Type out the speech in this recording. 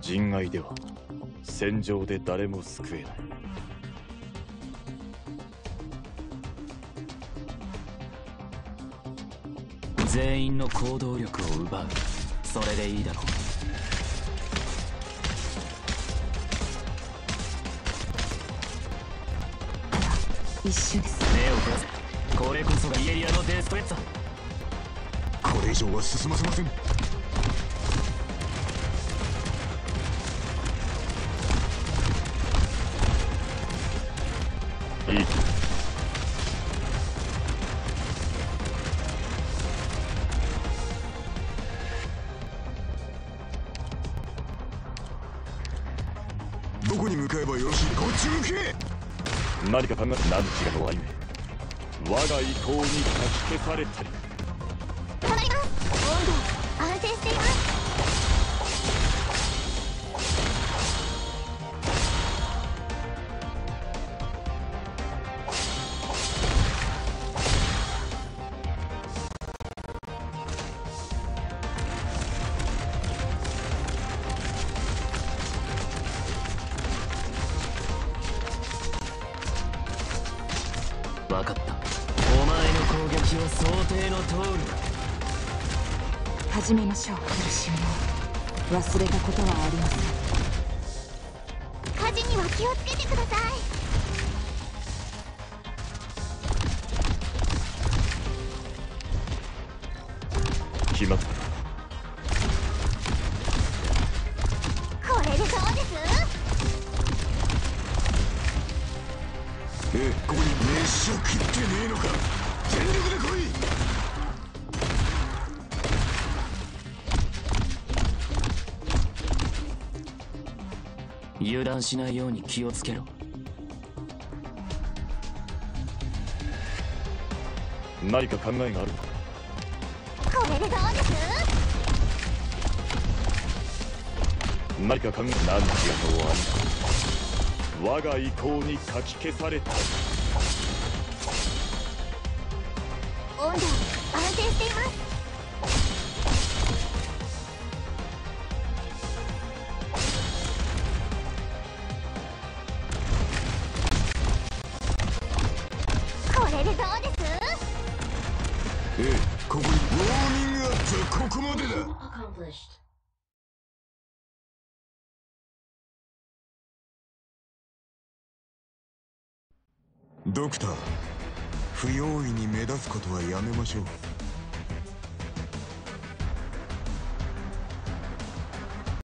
人外では戦場で誰も救えない。全員の行動力を奪う。それでいいだろう。一瞬です。目を凝らせこれこそがイエリアのデストレッツァこれ以上は進ませませんいい。どこに向かえばよろしい。こっち向け何か考え何がの歩め我が意向にかき消されたり分かった。お前の攻撃は想定の通りだ。始めましょう。苦しみを忘れたことはありません。火事には気をつけてください。決まった。これでどうです。ええここに飯を食ってねえのか。全力で来い。油断しないように気をつけろ。何か考えがあるのか？これでどうです？何か考え何がのある我が意向にかき消されたええここにウォーミングアップはここまでだ.ドクター不用意に目立つことはやめましょう